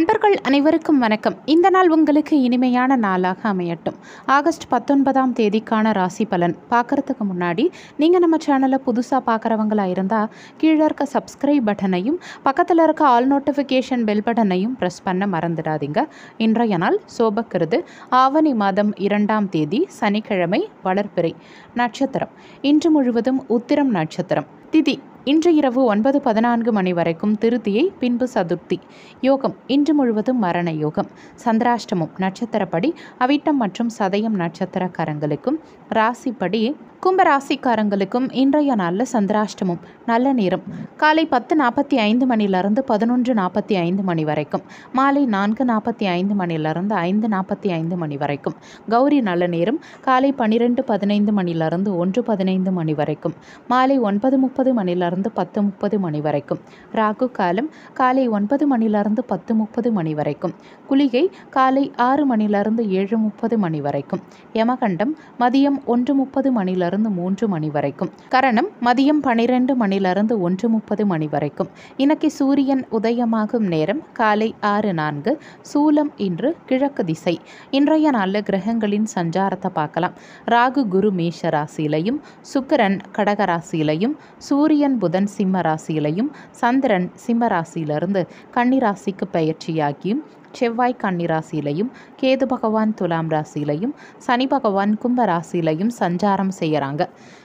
அன்பர்கள் அனைவருக்கும் வணக்கம். இந்த நாள் உங்களுக்கு இனிமையான நாளாக அமையட்டும். ஆகஸ்ட் பத்தொன்பதாம் தேதிக்கான ராசி பலன். பார்க்கறதுக்கு முன்னாடி நீங்கள் நம்ம சேனலை புதுசாக பார்க்குறவங்களா இருந்தால் கீழே இருக்க சப்ஸ்கிரைப் பட்டனையும் பக்கத்தில் இருக்க ஆல் நோட்டிஃபிகேஷன் பெல் பட்டனையும் ப்ரெஸ் பண்ண மறந்துடாதீங்க. இன்றைய நாள் சோபக்கிருது. ஆவணி மாதம் இரண்டாம் தேதி சனிக்கிழமை வளர்ப்பிறை நட்சத்திரம். இன்று முழுவதும் உத்திரம் நட்சத்திரம். திதி இன்று இரவு ஒன்பது பதினான்கு மணி வரைக்கும் திருத்தியை பின்பு சதுர்த்தி. யோகம் இன்று முழுவதும் மரண யோகம். சந்திராஷ்டமம் நட்சத்திரப்படி அவிட்டம் மற்றும் சதயம் நட்சத்திரக்காரங்களுக்கும் ராசிப்படி கும்பராசிக்காரங்களுக்கும் இன்றைய நாளில் சந்திராஷ்டமம் நல்ல நேரம். காலை பத்து நாற்பத்தி ஐந்து மணிலிருந்து பதினொன்று நாற்பத்தி ஐந்து மணி வரைக்கும் மாலை நான்கு நாற்பத்தி ஐந்து மணிலிருந்து ஐந்து நாற்பத்தி ஐந்து மணி வரைக்கும். கௌரி நல்ல நேரம் காலை பன்னிரெண்டு பதினைந்து மணிலிருந்து ஒன்று பதினைந்து மணி வரைக்கும் மாலை ஒன்பது முப்பது மணிலிருந்து பத்து முப்பது மணி வரைக்கும். ராகு காலம் காலை ஒன்பது மணிலிருந்து பத்து முப்பது மணி வரைக்கும். குளிகை காலை ஆறு மணிலிருந்து ஏழு முப்பது மணி வரைக்கும். யமகண்டம் மதியம் ஒன்று முப்பது மணிலிருந்து மூன்று மணி வரைக்கும். கரணம் மதியம் பனிரெண்டு மணிலிருந்து ஒன்று முப்பது மணி வரைக்கும். இன்னைக்கு சூரியன் உதயமாகும் நேரம் காலை ஆறு நான்கு. சூலம் இன்று கிழக்கு திசை. இன்றைய நாளில் கிரகங்களின் சஞ்சாரத்தை பார்க்கலாம். ராகு குரு மேஷ ராசியிலையும் சுக்கரன் கடக ராசியிலையும் சூரியன் புதன் சிம்ம ராசியிலையும் சந்திரன் சிம்ம ராசியிலிருந்து கன்னிராசிக்கு பயிற்சியாகியும் செவ்வாய் கன்னி ராசியிலையும் கேது பகவான் துலாம் ராசியிலையும் சனி பகவான் கும்ப ராசியிலையும் சஞ்சாரம் செய்கிறாங்க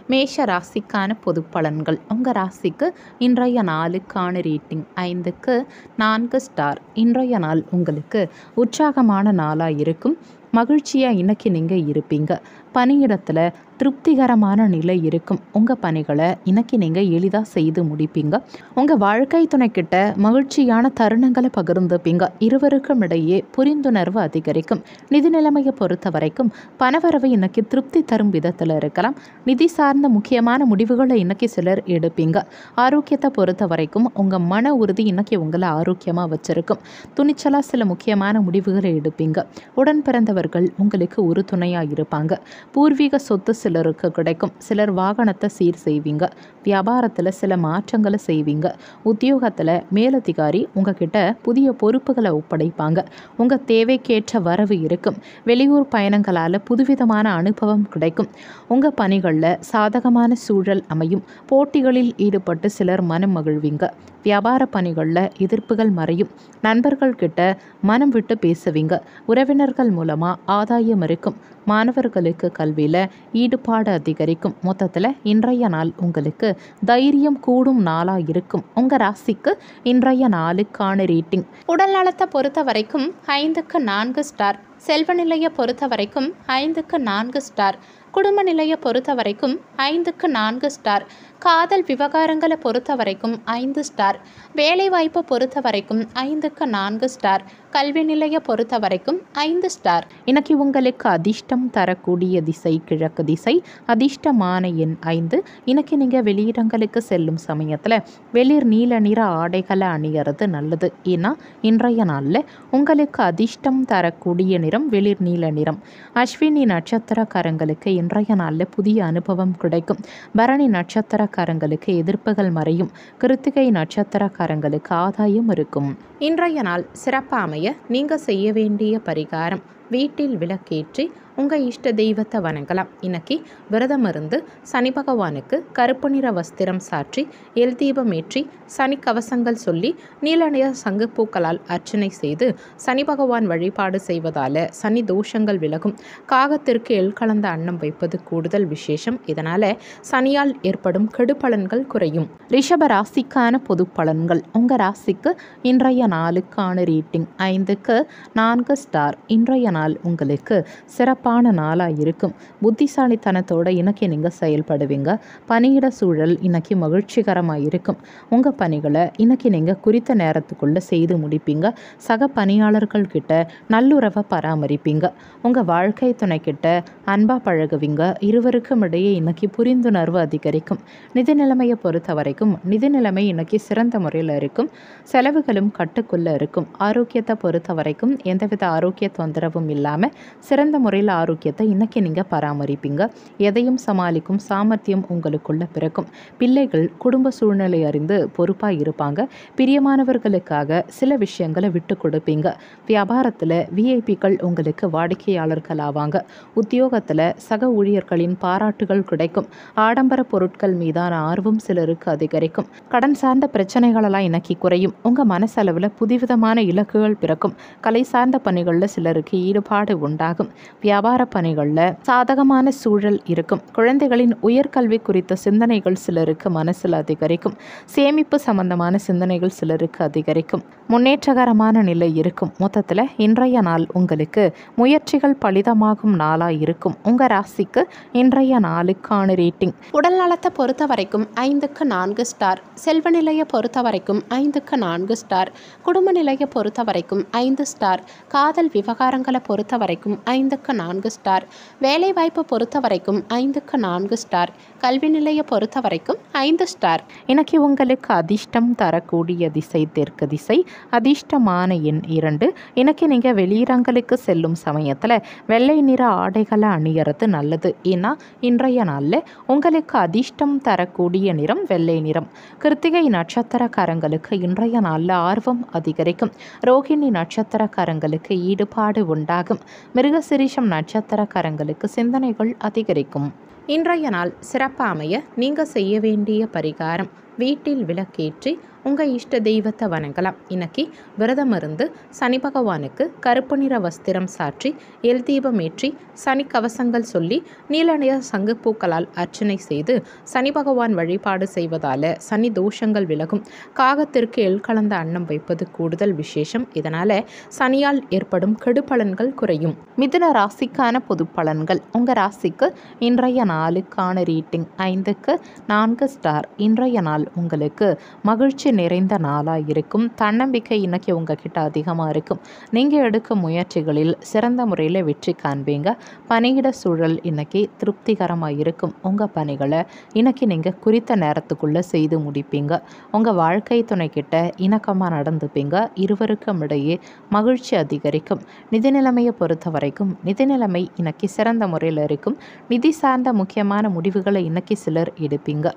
மேஷ ராசிக்கான பொது பலன்கள். உங்கள் ராசிக்கு இன்றைய நாளுக்கான ரேட்டிங் ஐந்துக்கு நான்கு ஸ்டார் இன்றைய நாள் உங்களுக்கு உற்சாகமான நாளாக இருக்கும். மகிழ்ச்சியாக இன்றைக்கி நீங்கள் இருப்பீங்க. பணியிடத்தில் திருப்திகரமான நிலை இருக்கும். உங்கள் பணிகளை இன்னைக்கு நீங்கள் எளிதாக செய்து முடிப்பீங்க. உங்கள் வாழ்க்கை துணைக்கிட்ட மகிழ்ச்சியான தருணங்களை பகிர்ந்துப்பீங்க. இருவருக்கும் இடையே புரிந்துணர்வு அதிகரிக்கும். நிதி நிலைமையை பொறுத்த வரைக்கும் பணவரவு இன்னைக்கு திருப்தி தரும் விதத்தில் இருக்கலாம். நிதி சார்ந்த முக்கியமான முடிவுகளை இன்னைக்கு சிலர் எடுப்பீங்க. ஆரோக்கியத்தை பொறுத்த வரைக்கும் உங்கள் மன உறுதி இன்னைக்கு உங்களை ஆரோக்கியமாக வச்சிருக்கும். துணிச்சலாக சில முக்கியமான முடிவுகளை எடுப்பீங்க. உடன் பிறந்தவர்கள் உங்களுக்கு ஒரு துணையாக இருப்பாங்க. பூர்வீக சொத்து சிலருக்கு கிடைக்கும். சிலர் வாகனத்தை சீர் செய்வீங்க. வியாபாரத்தில் சில மாற்றங்களை செய்வீங்க. உத்தியோகத்தில் மேலதிகாரி உங்ககிட்ட புதிய பொறுப்புகளை ஒப்படைப்பாங்க. உங்கள் தேவைக்கேற்ற வரவு இருக்கும். வெளியூர் பயணங்களால் புதுவிதமான அனுபவம் கிடைக்கும். உங்கள் பணிகளில் சாதகமான சூழல் அமையும். போட்டிகளில் ஈடுபட்டு சிலர் மனம் மகிழ்வீங்க. வியாபார பணிகளில் எதிர்ப்புகள் மறையும். நண்பர்கள் கிட்ட மனம் விட்டு பேசுவீங்க. உறவினர்கள் மூலமாக ஆதாயம் இருக்கும். மாணவர்களுக்கு கல்வியில் ஈடுபாடு அதிகரிக்கும். மொத்தத்தில் இன்றைய நாள் உங்களுக்கு தைரியம் கூடும் நாளாக இருக்கும். உங்கள் ராசிக்கு இன்றைய நாளுக்கான ரேட்டிங் உடல் நலத்தை பொறுத்த வரைக்கும் ஐந்துக்கு நான்கு ஸ்டார் செல்வ நிலையை பொறுத்த வரைக்கும் ஐந்துக்கு நான்கு ஸ்டார் குடும்ப நிலையை பொறுத்த வரைக்கும் ஐந்துக்கு நான்கு ஸ்டார் காதல் விவகாரங்களை பொறுத்த வரைக்கும் ஐந்து ஸ்டார் வேலைவாய்ப்பை பொறுத்த வரைக்கும் ஐந்துக்கு நான்கு ஸ்டார் கல்வி நிலையை பொறுத்த வரைக்கும் ஐந்து ஸ்டார் இன்னைக்கு உங்களுக்கு அதிர்ஷ்டம் தரக்கூடிய திசை கிழக்கு திசை அதிர்ஷ்டமான எண் ஐந்து. இன்னைக்கு நீங்கள் வெளியிடங்களுக்கு செல்லும் சமயத்தில் வெளிர் நீல நிற ஆடைகளை அணியறது நல்லது. ஏன்னா இன்றைய நாளில் உங்களுக்கு அதிர்ஷ்டம் தரக்கூடிய நிறம் வெளிர் நீல நிறம். அஸ்வினி நட்சத்திரக்காரங்களுக்கு இன்றைய நாளில் புதிய அனுபவம் கிடைக்கும். பரணி நட்சத்திரக்காரங்களுக்கு எதிர்ப்புகள் மறையும். கிருத்திகை நட்சத்திரக்காரங்களுக்கு ஆதாயம் இருக்கும். இன்றைய நாள் சிறப்பாக அமைய நீங்கள் செய்ய வேண்டிய பரிகாரம். வீட்டில் விளக்கேற்றி உங்கள் இஷ்ட தெய்வத்தை வணங்கலாம். இன்னைக்கு விரதம் இருந்து சனி பகவானுக்கு கருப்பு நிற வஸ்திரம் சாற்றி எல் தீபம் ஏற்றி சனி கவசங்கள் சொல்லி நீல நிற சங்குப்பூக்களால் அர்ச்சனை செய்து சனி பகவான் வழிபாடு செய்வதால் சனி தோஷங்கள் விலகும். காகத்திற்கு எல் கலந்த அன்னம் வைப்பது கூடுதல் விசேஷம். இதனால் சனியால் ஏற்படும் கெடுபலன்கள் குறையும். ரிஷப ராசிக்கான பொது பலன்கள். உங்கள் ராசிக்கு இன்றைய நாளுக்கான ரீட்டிங் ஐந்துக்கு நான்கு ஸ்டார். இன்றைய நாள் உங்களுக்கு சிறப்பு சிறப்பான நாளாக இருக்கும். புத்திசாலித்தனத்தோட இன்னைக்கு நீங்கள் செயல்படுவீங்க. பணியிட சூழல் இன்னைக்கு மகிழ்ச்சிகரமாக இருக்கும். உங்கள் பணிகளை இன்னைக்கு நீங்கள் குறித்த நேரத்துக்குள்ளே செய்து முடிப்பீங்க. சக பணியாளர்கள் கிட்ட நல்லுறவை பராமரிப்பீங்க. உங்கள் வாழ்க்கை துணைக்கிட்ட அன்பாக பழகுவீங்க. இருவருக்கும் இடையே இன்னைக்கு புரிந்துணர்வு அதிகரிக்கும். நிதி நிலைமையை பொறுத்த வரைக்கும் நிதி நிலைமை இன்னைக்கு சிறந்த முறையில் இருக்கும். செலவுகளும் கட்டுக்குள்ளே இருக்கும். ஆரோக்கியத்தை பொறுத்த வரைக்கும் எந்தவித ஆரோக்கிய தொந்தரவும் இல்லாமல் சிறந்த முறையில் ஆரோக்கியத்தை இன்றைக்கி நீங்கள் பராமரிப்பீங்க. எதையும் சமாளிக்கும் சாமர்த்தியம் உங்களுக்குள்ள பிறக்கும். பிள்ளைகள் குடும்ப சூழ்நிலை அறிந்து பொறுப்பாக இருப்பாங்க. பிரியமானவர்களுக்காக சில விஷயங்களை விட்டு கொடுப்பீங்க. வியாபாரத்தில் விஐபிக்கள் உங்களுக்கு வாடிக்கையாளர்கள் ஆவாங்க. உத்தியோகத்தில் சக ஊழியர்களின் பாராட்டுகள் கிடைக்கும். ஆடம்பர பொருட்கள் மீதான ஆர்வம் சிலருக்கு அதிகரிக்கும். கடன் சார்ந்த பிரச்சனைகளெல்லாம் இன்னைக்கு குறையும். உங்கள் மனசளவில் புதுவிதமான இலக்குகள் பிறக்கும். கலை சார்ந்த பணிகளில் சிலருக்கு ஈடுபாடு உண்டாகும். வியாபார வியாபார பணிகளில் சாதகமான சூழல் இருக்கும். குழந்தைகளின் உயர்கல்வி குறித்த சிந்தனைகள் சிலருக்கு மனசில் அதிகரிக்கும். சேமிப்பு சம்பந்தமான சிந்தனைகள் சிலருக்கு அதிகரிக்கும். முன்னேற்றகரமான நிலை இருக்கும். மொத்தத்தில் இன்றைய நாள் உங்களுக்கு முயற்சிகள் பலிதமாகும் நாளாக இருக்கும். உங்கள் ராசிக்கு இன்றைய நாளுக்கான ரேட்டிங். உடல் நலத்தை பொறுத்த வரைக்கும் ஐந்துக்கு நான்கு ஸ்டார். செல்வ நிலையை பொறுத்த வரைக்கும் ஐந்துக்கு நான்கு ஸ்டார். குடும்ப நிலையை பொறுத்த வரைக்கும் ஐந்து ஸ்டார். காதல் விவகாரங்களை பொறுத்த வரைக்கும் ஐந்துக்கு நான்கு ஸ்டார். வேலைவாய்ப்பு பொறுத்த வரைக்கும் ஐந்துக்கு நான்கு ஸ்டார். கல்வி நிலையை பொறுத்த வரைக்கும் ஐந்து ஸ்டார். இன்னைக்கு உங்களுக்கு அதிர்ஷ்டம் தரக்கூடிய திசை தெற்கு திசை அதிர்ஷ்டமான எண் இரண்டு. இன்னைக்கு நீங்கள் வெளியிடங்களுக்கு செல்லும் சமயத்தில் வெள்ளை நிற ஆடைகளை அணியறது நல்லது. ஏன்னா இன்றைய நாளில் உங்களுக்கு அதிர்ஷ்டம் தரக்கூடிய நிறம் வெள்ளை நிறம். கிருத்திகை நட்சத்திரக்காரங்களுக்கு இன்றைய நாளில் ஆர்வம் அதிகரிக்கும். ரோகிணி நட்சத்திரக்காரங்களுக்கு ஈடுபாடு உண்டாகும். மிருகசிரீஷம் நட்சத்திரக்காரங்களுக்கு சிந்தனைகள் அதிகரிக்கும். இன்றைய நாள் சிறப்பாக அமைய நீங்கள் செய்ய வேண்டிய பரிகாரம். வீட்டில் விளக்கேற்றி உங்கள் இஷ்ட தெய்வத்தை வணங்கலாம். இன்னைக்கு விரதம் இருந்து சனி பகவானுக்கு கருப்பு நிற வஸ்திரம் சாற்றி எல் தீபம் ஏற்றி சனி கவசங்கள் சொல்லி நீலநிற சங்குப்பூக்களால் அர்ச்சனை செய்து சனி பகவான் வழிபாடு செய்வதால் சனி தோஷங்கள் விலகும். காகத்திற்கு எல் கலந்த அன்னம் வைப்பது கூடுதல் விசேஷம். இதனால் சனியால் ஏற்படும் கெடுபலன்கள் குறையும். மிதுன ராசிக்கான பொது பலன்கள். உங்கள் ராசிக்கு இன்றைய நாளுக்கான ரீட்டிங் ஐந்துக்கு நான்கு ஸ்டார். இன்றைய நாள் உங்களுக்கு மகிழ்ச்சி நிறைந்த நாளாக இருக்கும். தன்னம்பிக்கை இன்றைக்கி உங்ககிட்ட அதிகமாக இருக்கும். நீங்கள் எடுக்கும் முயற்சிகளில் சிறந்த முறையில் வெற்றி காண்பீங்க. பணியிட சூழல் இன்றைக்கி திருப்திகரமாக இருக்கும். உங்கள் பணிகளை இன்னைக்கு நீங்கள் குறித்த நேரத்துக்குள்ளே செய்து முடிப்பீங்க. உங்கள் வாழ்க்கை துணைக்கிட்ட இணக்கமாக நடந்துப்பீங்க. இருவருக்கும் இடையே மகிழ்ச்சி அதிகரிக்கும். நிதி நிலைமையை பொறுத்த வரைக்கும் நிதி நிலைமை இன்னைக்கு சிறந்த முறையில் இருக்கும். நிதி சார்ந்த முக்கியமான முடிவுகளை இன்னைக்கு சிலர் எடுப்பீங்க.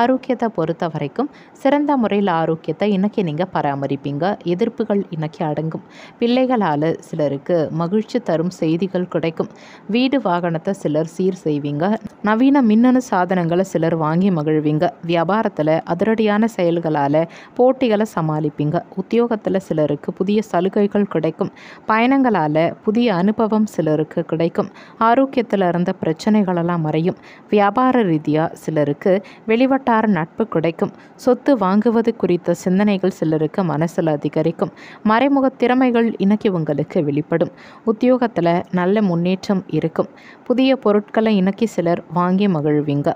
ஆரோக்கியத்தை பொறுத்த வரைக்கும் சிறந்த முறையில் ஆரோக்கியத்தை இன்னைக்கு நீங்கள் பராமரிப்பீங்க. எதிர்ப்புகள் இன்னைக்கு அடங்கும். பிள்ளைகளால் சிலருக்கு மகிழ்ச்சி தரும் செய்திகள் கிடைக்கும். வீடு வாகனத்தை சிலர் சீர் செய்வீங்க. நவீன மின்னணு சாதனங்களை சிலர் வாங்கி மகிழ்வீங்க. வியாபாரத்தில் அதிரடியான செயல்களால் போட்டிகளை சமாளிப்பீங்க. உத்தியோகத்தில் சிலருக்கு புதிய சலுகைகள் கிடைக்கும். பயணங்களால் புதிய அனுபவம் சிலருக்கு கிடைக்கும். ஆரோக்கியத்தில் இருந்த பிரச்சனைகளெல்லாம் மறையும். வியாபார ரீதியாக சிலருக்கு வெளிவட்டார நட்பு கிடைக்கும். சொத்து வாங்குவது குறித்து சிந்தனைகள் சிலருக்கு மனசில் அதிகரிக்கும். மறைமுக திறமைகள் இன்னைக்கு உங்களுக்கு வெளிப்படும். உத்தியோகத்தில் நல்ல முன்னேற்றம் இருக்கும். புதிய பொருட்களை இன்னைக்கு சிலர் வாங்கி மகிழ்வீங்க.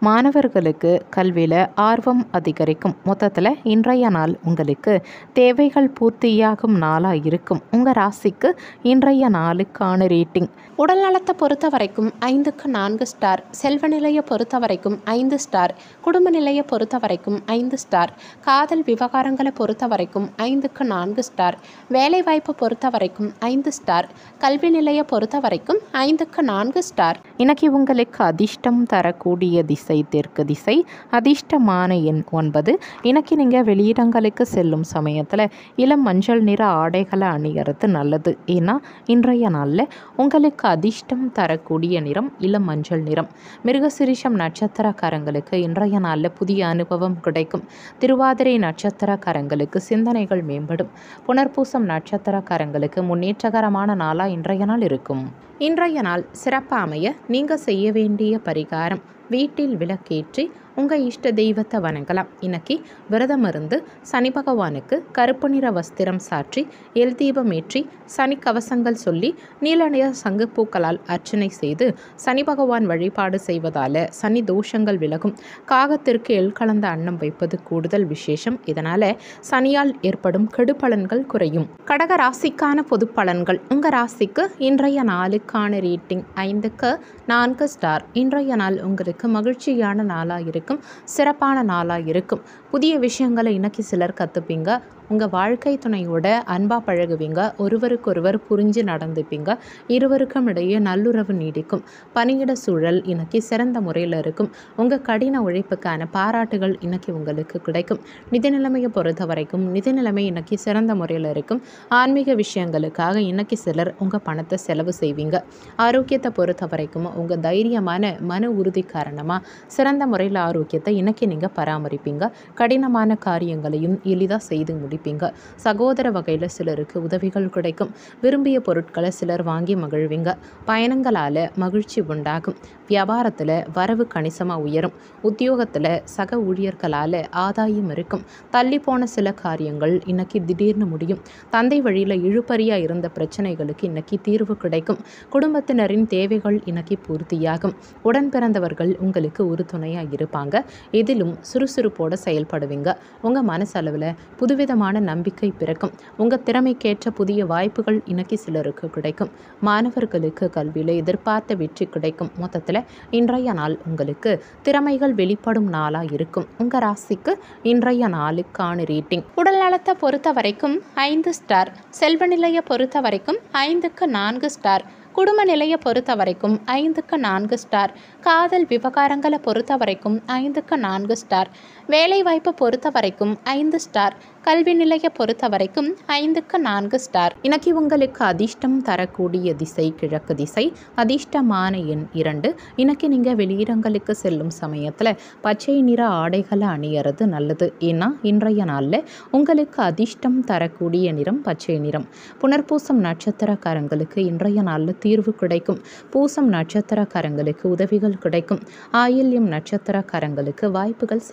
மாணவர்களுக்கு கல்வியில் ஆர்வம் அதிகரிக்கும். மொத்தத்தில் இன்றைய நாள் உங்களுக்கு தேவைகள் பூர்த்தியாகும் நாளாக இருக்கும். உங்கள் ராசிக்கு இன்றைய நாளுக்கான ரேட்டிங். உடல் நலத்தை பொறுத்த வரைக்கும் ஐந்துக்கு நான்கு ஸ்டார். செல்வ நிலையை பொறுத்த வரைக்கும் ஐந்து ஸ்டார். குடும்ப நிலையை பொறுத்த வரைக்கும் ஐந்து ஸ்டார். காதல் விவகாரங்களை பொறுத்த வரைக்கும் ஐந்துக்கு நான்கு ஸ்டார். வேலை வாய்ப்பு பொறுத்த வரைக்கும் ஐந்து ஸ்டார். கல்வி நிலையை பொறுத்த வரைக்கும் ஐந்துக்கு நான்கு ஸ்டார். இன்னைக்கு உங்களுக்கு அதிர்ஷ்டம் தரக்கூடிய திசை தெற்கு திசை அதிர்ஷ்டமான எண் ஒன்பது. இன்னைக்கு நீங்கள் வெளியிடங்களுக்கு செல்லும் சமயத்தில் இளம் மஞ்சள் நிற ஆடைகளை அணிகிறது நல்லது. ஏன்னா இன்றைய நாளில் உங்களுக்கு அதிர்ஷ்டம் தரக்கூடிய நிறம் இளம் மஞ்சள் நிறம். மிருகசிரிஷம் நட்சத்திரக்காரங்களுக்கு இன்றைய நாளில் புதிய அனுபவம் கிடைக்கும். திருவாதிரை நட்சத்திரக்காரங்களுக்கு சிந்தனைகள் மேம்படும். புனர்பூசம் நட்சத்திரக்காரங்களுக்கு முன்னேற்றகரமான நாளாக இன்றைய நாள் இருக்கும். இன்றைய நாள் சிறப்பாக அமைய நீங்கள் செய்ய வேண்டிய பரிகாரம். வீட்டில் விளக்கேற்றி உங்கள் இஷ்ட தெய்வத்தை வணங்கலாம். இன்னைக்கு விரதம் இருந்து சனி பகவானுக்கு கருப்பு நிற வஸ்திரம் சாற்றி எல் தீபம் ஏற்றி சனி கவசங்கள் சொல்லி நீல நிற சங்குப்பூக்களால் அர்ச்சனை செய்து சனி பகவான் வழிபாடு செய்வதால் சனி தோஷங்கள் விலகும். காகத்திற்கு எல் கலந்த அன்னம் வைப்பது கூடுதல் விசேஷம். இதனால் சனியால் ஏற்படும் கெடுபலன்கள் குறையும். கடக ராசிக்கான பொது பலன்கள். உங்கள் ராசிக்கு இன்றைய நாளுக்கான ரேட்டிங் ஐந்துக்கு நான்கு ஸ்டார். இன்றைய நாள் உங்களுக்கு மகிழ்ச்சியான நாளாக இருக்கும் சிறப்பான நாளாக இருக்கும். புதிய விஷயங்களை இன்னைக்கு சிலர் கற்றுப்பீங்க உங்கள் வாழ்க்கை துணையோட அன்பாக பழகுவீங்க. ஒருவருக்கொருவர் புரிஞ்சு நடந்துப்பீங்க. இருவருக்கும் இடையே நல்லுறவு நீடிக்கும். பணியிட சூழல் இன்னைக்கு சிறந்த முறையில் இருக்கும். உங்கள் கடின உழைப்புக்கான பாராட்டுகள் இன்னைக்கு உங்களுக்கு கிடைக்கும். நிதி நிலைமையை பொறுத்த வரைக்கும் நிதி நிலைமை இன்னைக்கு சிறந்த முறையில் இருக்கும். ஆன்மீக விஷயங்களுக்காக இன்னைக்கு சிலர் உங்கள் பணத்தை செலவு செய்வீங்க. ஆரோக்கியத்தை பொறுத்த வரைக்கும் உங்கள் தைரியமான மன உறுதி காரணமாக சிறந்த முறையில் ஆரோக்கியத்தை இன்னைக்கு நீங்கள் பராமரிப்பீங்க. கடினமான காரியங்களையும் எளிதாக செய்து முடிப்பீங்க சகோதர வகையில் சிலருக்கு உதவிகள் கிடைக்கும். விரும்பிய பொருட்களை சிலர் வாங்கி மகிழ்வீங்க. பயணங்களால் மகிழ்ச்சி உண்டாகும். வியாபாரத்தில் வரவு கணிசமாக உயரும். உத்தியோகத்தில் சக ஊழியர்களால் ஆதாயம் இருக்கும். தள்ளி போன சில காரியங்கள் இன்னைக்கு திடீர்னு முடியும். தந்தை வழியில் இழுபறியாக இருந்த பிரச்சனைகளுக்கு இன்னைக்கு தீர்வு கிடைக்கும். குடும்பத்தினரின் தேவைகள் இன்னைக்கு பூர்த்தியாகும். உடன் பிறந்தவர்கள் உங்களுக்கு உறுதுணையாக இருப்பாங்க. இதிலும் சுறுசுறுப்போடு செயல்படுவீங்க. உங்கள் மனசளவில் புதுவிதமான நம்பிக்கை பிறக்கும். உங்கள் திறமைக்கேற்ற புதிய வாய்ப்புகள் இன்னைக்கு சிலருக்கு கிடைக்கும். மாணவர்களுக்கு கல்வியில் எதிர்பார்த்த வெற்றி கிடைக்கும். மொத்தத்தில் இன்றைய நாள் உங்களுக்கு திறமைகள் வெளிப்படும் நாளாக இருக்கும். உங்கள் ராசிக்கு இன்றைய நாளுக்கான ரேட்டிங் உடல் நலத்தை பொறுத்த வரைக்கும் ஐந்து ஸ்டார் செல்வ நிலையை பொறுத்த வரைக்கும் ஐந்துக்கு நான்கு ஸ்டார் குடும்ப நிலையை பொறுத்த வரைக்கும் ஐந்துக்கு நான்கு ஸ்டார் காதல் விவகாரங்களை பொறுத்த வரைக்கும் ஐந்துக்கு நான்கு ஸ்டார் வேலைவாய்ப்பு பொறுத்த வரைக்கும் ஐந்து ஸ்டார் கல்வி நிலைய பொறுத்த வரைக்கும் ஐந்துக்கு நான்கு ஸ்டார் இன்னைக்கு உங்களுக்கு அதிர்ஷ்டம் தரக்கூடிய திசை கிழக்கு திசை அதிர்ஷ்டமான எண் இரண்டு. இன்னைக்கு நீங்கள் வெளியிடங்களுக்கு செல்லும் சமயத்தில் பச்சை நிற ஆடைகளை அணியறது நல்லது. ஏன்னா இன்றைய நாளில் உங்களுக்கு அதிர்ஷ்டம் தரக்கூடிய நிறம் பச்சை நிறம். புனர்பூசம் நட்சத்திரக்காரங்களுக்கு இன்றைய நாளில் தீர்வு கிடைக்கும். பூசம் நட்சத்திரக்காரங்களுக்கு உதவிகள் கிடைக்கும். ஆயில்யம் நட்சத்திரக்காரங்களுக்கு வாய்ப்புகள்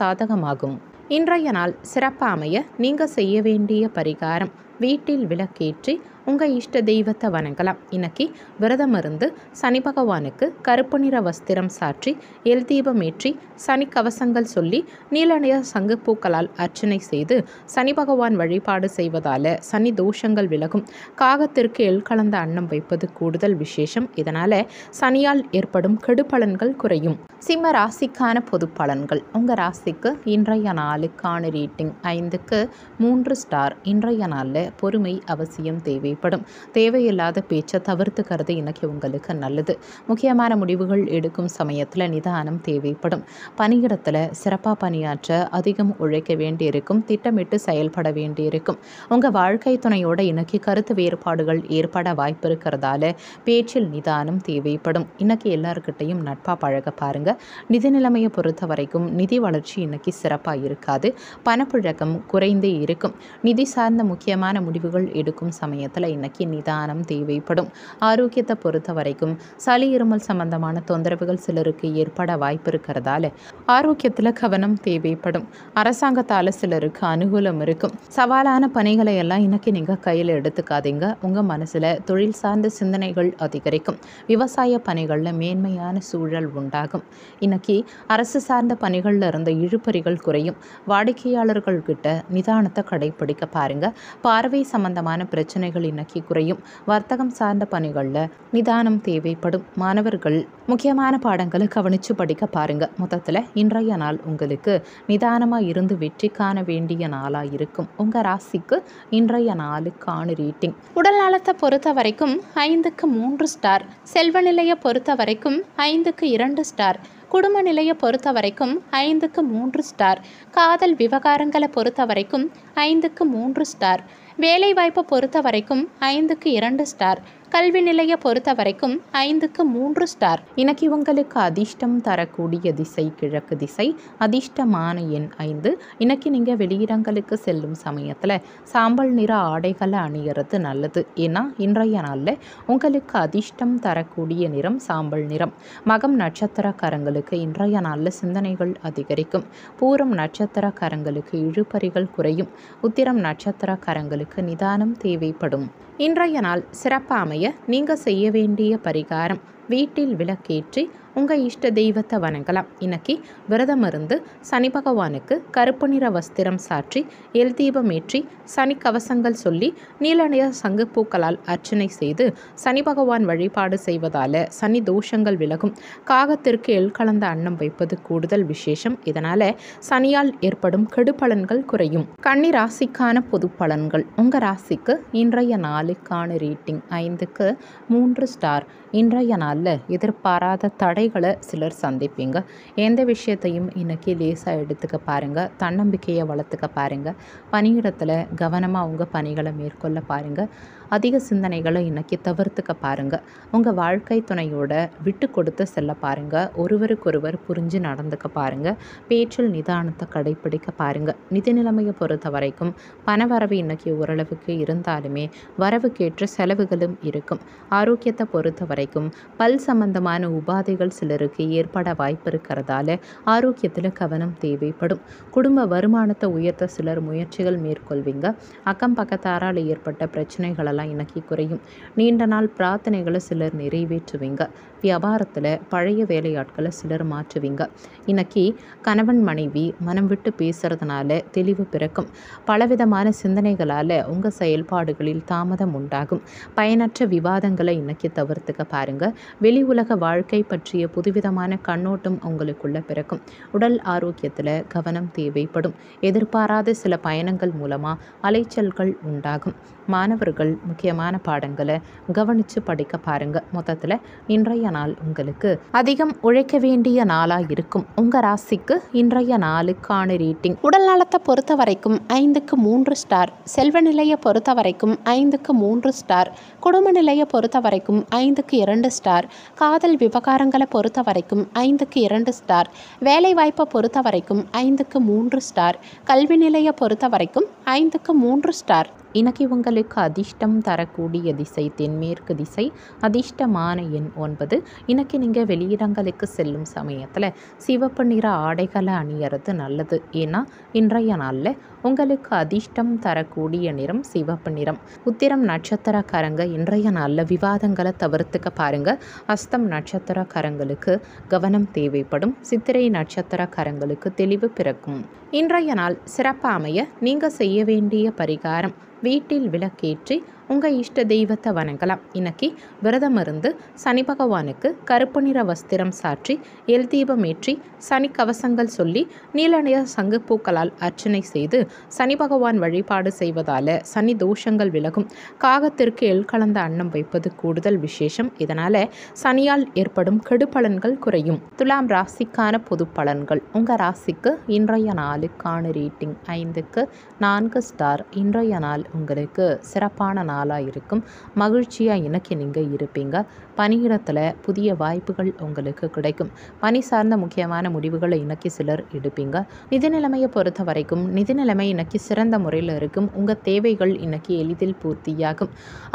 சாதகமாகும் இன்றைய நாள் சிறப்பாக அமைய நீங்கள் செய்ய வேண்டிய பரிகாரம். வீட்டில் விளக்கேற்றி உங்கள் இஷ்ட தெய்வத்தை வணங்கலாம். இன்னைக்கு விரதம் இருந்து சனி பகவானுக்கு கருப்பு நிற வஸ்திரம் சாற்றி எல் தீபம் ஏற்றி சனி கவசங்கள் சொல்லி நீல நிற சங்குப்பூக்களால் அர்ச்சனை செய்து சனி பகவான் வழிபாடு செய்வதால் சனி தோஷங்கள் விலகும். காகத்திற்கு எல் கலந்த அன்னம் வைப்பது கூடுதல் விசேஷம். இதனால் சனியால் ஏற்படும் கெடுபலன்கள் குறையும். சிம்ம ராசிக்கான பொது பலன்கள். உங்கள் ராசிக்கு இன்றைய நாளுக்கான ரேட்டிங் ஐந்துக்கு மூன்று ஸ்டார். இன்றைய நாளில் பொறுமை அவசியம் தேவைப்படும். தேவையில்லாத பேச்சை தவிர்த்துக்கிறது இன்னைக்கு உங்களுக்கு நல்லது. முக்கியமான முடிவுகள் எடுக்கும் சமயத்தில் நிதானம் தேவைப்படும். பணியிடத்தில் சிறப்பாக பணியாற்ற அதிகம் உழைக்க வேண்டியிருக்கும். திட்டமிட்டு செயல்பட வேண்டியிருக்கும். உங்கள் வாழ்க்கை துணையோட இன்னைக்கு கருத்து வேறுபாடுகள் ஏற்பட வாய்ப்பு இருக்கிறதால பேச்சில் நிதானம் தேவைப்படும். இன்னைக்கு எல்லாருக்கிட்டையும் நட்பாக பழக பாருங்கள் நிதி நிலைமையை பொறுத்த வரைக்கும் நிதி வளர்ச்சி இன்னைக்கு சிறப்பாக இருக்காது. பணப்புழக்கம் குறைந்தே இருக்கும். நிதி சார்ந்த முக்கியமான முடிவுகள் எடுக்கும் சமயத்தில் இன்னைக்கு நிதானம் தேவைப்படும். ஆரோக்கியத்தை பொறுத்த வரைக்கும் சளி இருமல் சம்பந்தமான தொந்தரவுகள் சிலருக்கு ஏற்பட வாய்ப்பு இருக்கிறதால ஆரோக்கியத்தில் கவனம் தேவைப்படும். அரசாங்கத்தால் சிலருக்கு அனுகூலம் இருக்கும். சவாலான பணிகளை எல்லாம் இன்னைக்கு நீங்கள் கையில் எடுத்துக்காதீங்க. உங்கள் மனசில் தொழில் சார்ந்த சிந்தனைகள் அதிகரிக்கும். விவசாய பணிகளில் மேன்மையான சூழல் உண்டாகும். இன்னைக்கு அரசு சார்ந்த பணிகளில் இருந்த இழுபறிகள் குறையும். வாடிக்கையாளர்கள்கிட்ட நிதானத்தை கடைபிடிக்க பாருங்க. பார்வை சம்பந்தமான பிரச்சனைகள் இன்னைக்கு குறையும். வர்த்தகம் சார்ந்த பணிகளில் நிதானம் தேவைப்படும். மாணவர்கள் முக்கியமான பாடங்களை கவனித்து படிக்க பாருங்க. மொத்தத்தில் இன்றைய நாள் உங்களுக்கு நிதானமாக இருந்து வெற்றி காண வேண்டிய நாளாக இருக்கும். உங்கள் ராசிக்கு இன்றைய நாளுக்கான ரீட்டிங். உடல் நலத்தை பொறுத்த வரைக்கும் ஐந்துக்கு மூன்று ஸ்டார். செல்வ நிலையை பொறுத்த வரைக்கும் ஐந்துக்கு இரண்டு ஸ்டார். குடும்ப நிலையை பொறுத்த வரைக்கும் ஐந்துக்கு மூன்று ஸ்டார் காதல் விவகாரங்களை பொறுத்த வரைக்கும் ஐந்துக்கு மூன்று ஸ்டார் வேலைவாய்ப்பை பொறுத்த வரைக்கும் ஐந்துக்கு இரண்டு ஸ்டார் கல்வி நிலையை பொறுத்த வரைக்கும் ஐந்துக்கு மூன்று ஸ்டார் இன்னைக்கு உங்களுக்கு அதிர்ஷ்டம் தரக்கூடிய திசை கிழக்கு திசை அதிர்ஷ்டமான எண் ஐந்து. இன்னைக்கு நீங்கள் வெளியிடங்களுக்கு செல்லும் சமயத்தில் சாம்பல் நிற ஆடைகளை அணியறது நல்லது. ஏன்னா இன்றைய நாளில் உங்களுக்கு அதிர்ஷ்டம் தரக்கூடிய நிறம் சாம்பல் நிறம். மகம் நட்சத்திரக்காரங்களுக்கு இன்றைய நாளில் சிந்தனைகள் அதிகரிக்கும். பூரம் நட்சத்திரக்காரங்களுக்கு இழுபறிகள் குறையும். உத்திரம் நட்சத்திரக்காரங்களுக்கு நிதானம் தேவைப்படும். இன்றைய நாள் சிறப்பாக அமைய நீங்கள் செய்ய வேண்டிய பரிகாரம். வீட்டில் விளக்கேற்றி உங்கள் இஷ்ட தெய்வத்தை வணங்கலாம். இன்னைக்கு விரதம் இருந்து சனி பகவானுக்கு கருப்பு நிற வஸ்திரம் சாற்றி எல் தீபம் ஏற்றி சனி கவசங்கள் சொல்லி நீல நிற சங்குப்பூக்களால் அர்ச்சனை செய்து சனி பகவான் வழிபாடு செய்வதால் சனி தோஷங்கள் விலகும். காகத்திற்கு எல் கலந்த அன்னம் வைப்பது கூடுதல் விசேஷம். இதனால் சனியால் ஏற்படும் கெடுபலன்கள் குறையும். கன்னி ராசிக்கான பொது பலன்கள். உங்கள் ராசிக்கு இன்றைய நாளுக்கான ரேட்டிங் ஐந்துக்கு மூன்று ஸ்டார். இன்றைய நாளில் எதிர்பாராத தடை தடைகளை சிலர் சந்திப்பீங்க. எந்த விஷயத்தையும் இன்னைக்கு லேசாக எடுத்துக்க பாருங்கள் தன்னம்பிக்கையை வளர்த்துக்க பாருங்கள் பணியிடத்தில் கவனமாக அவங்க பணிகளை மேற்கொள்ள பாருங்கள் அதிக சிந்தனைகளை இன்னைக்கு தவிர்த்துக்க பாருங்கள் உங்கள் வாழ்க்கை துணையோட விட்டு கொடுத்து செல்ல பாருங்கள் ஒருவருக்கொருவர் புரிஞ்சு நடந்துக்க பாருங்கள் பேச்சில் நிதானத்தை கடைப்பிடிக்க பாருங்கள் நிதி நிலைமையை பொறுத்த வரைக்கும் பணவரவு இன்னைக்கு ஓரளவுக்கு இருந்தாலுமே வரவுக்கேற்ற செலவுகளும் இருக்கும். ஆரோக்கியத்தை பொறுத்த வரைக்கும் பல் சம்பந்தமான உபாதைகள் சிலருக்கு ஏற்பட வாய்ப்பு இருக்கிறதால ஆரோக்கியத்தில் கவனம் தேவைப்படும். குடும்ப வருமானத்தை உயர்த்த சிலர் முயற்சிகள் மேற்கொள்வீங்க. அக்கம் பக்கத்தாரால் ஏற்பட்ட பிரச்சனைகளெல்லாம் இன்னைக்கு குறையும். நீண்ட நாள் பிரார்த்தனைகளை சிலர் நிறைவேற்றுவீங்க. வியாபாரத்தில் பழைய வேலையாட்களை சிலர் மாற்றுவீங்க. இன்னைக்கு கணவன் மனைவி மனம் விட்டு பேசுறதுனால தெளிவு பிறக்கும். பலவிதமான சிந்தனைகளால் உங்கள் செயல்பாடுகளில் தாமதம் உண்டாகும். பயனற்ற விவாதங்களை இன்னைக்கு தவிர்த்துக்க பாருங்க. வெளி உலக வாழ்க்கை பற்றிய புதுவிதமான கண்ணோட்டம் உங்களுக்குள்ள பிறக்கும். உடல் ஆரோக்கியத்தில் கவனம் தேவைப்படும். எதிர்பாராத சில பயணங்கள் மூலமாக அலைச்சல்கள் உண்டாகும். மாணவர்கள் முக்கியமான பாடங்களை கவனித்து படிக்க பாருங்க. மொத்தத்தில் இன்றைய நாள் உங்களுக்கு அதிகம் உழைக்க வேண்டிய நாளாக இருக்கும் உங்கள் ராசிக்கு இன்றைய நாளுக்கான ரேட்டிங். உடல் நலத்தை பொறுத்த வரைக்கும் ஐந்துக்கு மூன்று ஸ்டார் செல்வ நிலையை பொறுத்த வரைக்கும் ஐந்துக்கு மூன்று ஸ்டார் குடும்ப நிலையை பொறுத்த வரைக்கும் ஐந்துக்கு இரண்டு ஸ்டார் காதல் விவகாரங்களை பொறுத்த வரைக்கும் ஐந்துக்கு இரண்டு ஸ்டார் வேலை வாய்ப்பை பொறுத்த வரைக்கும் ஐந்துக்கு மூன்று ஸ்டார் கல்வி நிலையை பொறுத்த வரைக்கும் ஐந்துக்கு மூன்று ஸ்டார் இன்னைக்கு உங்களுக்கு அதிர்ஷ்டம் தரக்கூடிய திசை தென்மேற்கு திசை அதிர்ஷ்டமான எண் ஒன்பது. இன்னைக்கு நீங்கள் வெளியிடங்களுக்கு செல்லும் சமயத்தில் சிவப்பு நிற ஆடைகளை அணியறது நல்லது. ஏன்னா இன்றைய நாளில் உங்களுக்கு அதிர்ஷ்டம் தரக்கூடிய நிறம் சிவப்பு நிறம். உத்திரம் நட்சத்திரக்காரங்க இன்றைய நாளில் விவாதங்களை தவிர்த்துக்க பாருங்கள் அஸ்தம் நட்சத்திரக்காரங்களுக்கு கவனம் தேவைப்படும். சித்திரை நட்சத்திரக்காரங்களுக்கு தெளிவு பிறக்கும். இன்றைய நாள் சிறப்பாக அமைய நீங்கள் செய்ய வேண்டிய பரிகாரம் வீட்டில் விளக்கேற்றி உங்கள் இஷ்ட தெய்வத்தை வணங்கலாம். இன்னைக்கு விரதம் இருந்து சனி பகவானுக்கு கருப்பு நிற வஸ்திரம் சாற்றி எல் தீபம் ஏற்றி சனி கவசங்கள் சொல்லி நீல நிற சங்குப்பூக்களால் அர்ச்சனை செய்து சனி பகவான் வழிபாடு செய்வதால் சனி தோஷங்கள் விலகும். காகத்திற்கு எள் கலந்த அன்னம் வைப்பது கூடுதல் விசேஷம். இதனால் சனியால் ஏற்படும் கெடுபலன்கள் குறையும். துலாம் ராசிக்கான பொது பலன்கள். உங்கள் ராசிக்கு இன்றைய நாளுக்கான ரேட்டிங் ஐந்துக்கு நான்கு ஸ்டார். இன்றைய நாள் உங்களுக்கு சிறப்பான நாள். நாளாக இருக்கும். மகிழ்ச்சியாக இன்னைக்கு நீங்கள் இருப்பீங்க. பணியிடத்தில் புதிய வாய்ப்புகள் உங்களுக்கு கிடைக்கும். பணி சார்ந்த முக்கியமான முடிவுகளை இன்னைக்கு சிலர் எடுப்பீங்க. நிதி நிலைமையை பொறுத்த வரைக்கும் நிதி நிலைமை இன்னைக்கு சிறந்த முறையில் இருக்கும். உங்கள் தேவைகள் இன்னைக்கு எளிதில் பூர்த்தியாகும்.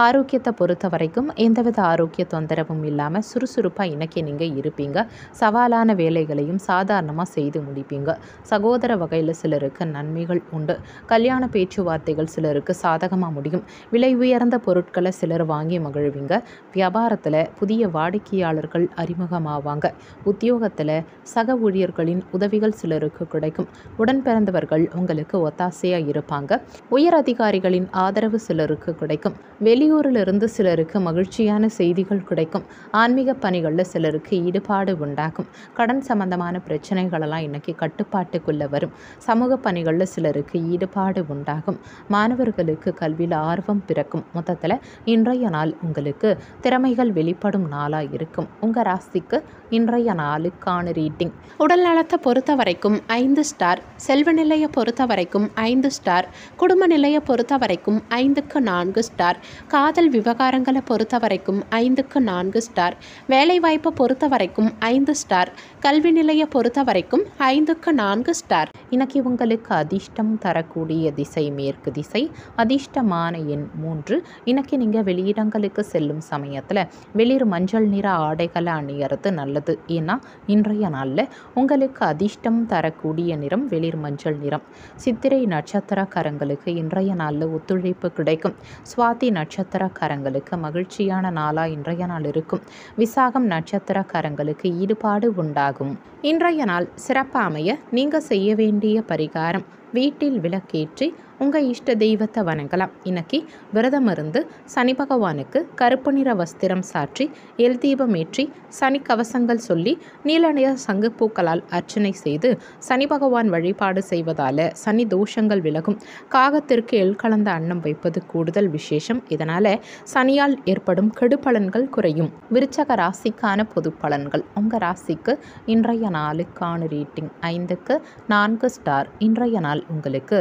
ஆரோக்கியத்தை பொறுத்த வரைக்கும் எந்தவித ஆரோக்கிய தொந்தரவும் இல்லாமல் சுறுசுறுப்பாக இன்னைக்கு நீங்கள் இருப்பீங்க. சவாலான வேலைகளையும் சாதாரணமாக செய்து முடிப்பீங்க. சகோதர வகையில் சிலருக்கு நன்மைகள் உண்டு. கல்யாண பேச்சுவார்த்தைகள் சிலருக்கு சாதகமாக முடியும். விலை உயர் உயர்ந்த பொருட்களை சிலர் வாங்கி மகிழ்வீங்க. வியாபாரத்தில் புதிய வாடிக்கையாளர்கள் அறிமுகமாவாங்க. உத்தியோகத்தில் சக ஊழியர்களின் உதவிகள் சிலருக்கு கிடைக்கும். உடன் பிறந்தவர்கள் உங்களுக்கு ஒத்தாசையாக இருப்பாங்க. உயர் அதிகாரிகளின் ஆதரவு சிலருக்கு கிடைக்கும். வெளியூரிலிருந்து சிலருக்கு மகிழ்ச்சியான செய்திகள் கிடைக்கும். ஆன்மீக பணிகளில் சிலருக்கு ஈடுபாடு உண்டாகும். கடன் சம்பந்தமான பிரச்சனைகளெல்லாம் இன்னைக்கு கட்டுப்பாட்டுக்குள்ளே வரும். சமூக பணிகளில் சிலருக்கு ஈடுபாடு உண்டாகும். மாணவர்களுக்கு கல்வியில் ஆர்வம் பிறக்கும். மொத்தத்தில் இன்றைய நாள் உங்களுக்கு திறமைகள் வெளிப்படும் நாளாக இருக்கும் உங்கள் ராசிக்கு இன்றைய நாளுக்கான ரீட்டிங். உடல் நலத்தை பொறுத்த வரைக்கும் ஐந்து ஸ்டார் செல்வ நிலையை பொறுத்த வரைக்கும் ஐந்து ஸ்டார் குடும்ப நிலையை பொறுத்த வரைக்கும் ஐந்துக்கு நான்கு ஸ்டார் காதல் விவகாரங்களை பொறுத்த வரைக்கும் ஐந்துக்கு நான்கு ஸ்டார் வேலைவாய்ப்பை பொறுத்த வரைக்கும் ஐந்து ஸ்டார் கல்வி நிலையை பொறுத்த வரைக்கும் ஐந்துக்கு நான்கு ஸ்டார். இன்னைக்கு உங்களுக்கு அதிர்ஷ்டம் தரக்கூடிய திசை மேற்கு திசை அதிர்ஷ்டமான எண் மூன்று. ஒன்று இன்னைக்கு நீங்கள் வெளியிடங்களுக்கு செல்லும் சமயத்தில் வெளிர் மஞ்சள் நிற ஆடைகளை அணியறது நல்லது. ஏன்னா இன்றைய நாளில் உங்களுக்கு அதிர்ஷ்டம் தரக்கூடிய நிறம் வெளிர் மஞ்சள் நிறம். சித்திரை நட்சத்திரக்காரங்களுக்கு இன்றைய நாளில் ஒத்துழைப்பு கிடைக்கும். சுவாதி நட்சத்திரக்காரங்களுக்கு மகிழ்ச்சியான நாளாக இன்றைய நாள் இருக்கும். விசாகம் நட்சத்திரக்காரங்களுக்கு ஈடுபாடு உண்டாகும். இன்றைய நாள் சிறப்பாமைய நீங்கள் செய்ய வேண்டிய பரிகாரம் வீட்டில் விளக்கேற்றி உங்கள் இஷ்ட தெய்வத்தை வணங்கலாம். இன்னைக்கு விரதம் இருந்து சனி பகவானுக்கு கருப்பு நிற வஸ்திரம் சாற்றி எல் தீபம் ஏற்றி சனி கவசங்கள் சொல்லி நீல நிற சங்குப்பூக்களால் அர்ச்சனை செய்து சனி பகவான் வழிபாடு செய்வதால் சனி தோஷங்கள் விலகும். காகத்திற்கு எல் கலந்த அன்னம் வைப்பது கூடுதல் விசேஷம். இதனால் சனியால் ஏற்படும் கெடுபலன்கள் குறையும். விருச்சக ராசிக்கான பொது பலன்கள். உங்கள் ராசிக்கு இன்றைய நாளுக்கான ரீட்டிங் ஐந்துக்கு நான்கு ஸ்டார். இன்றைய நாள் உங்களுக்கு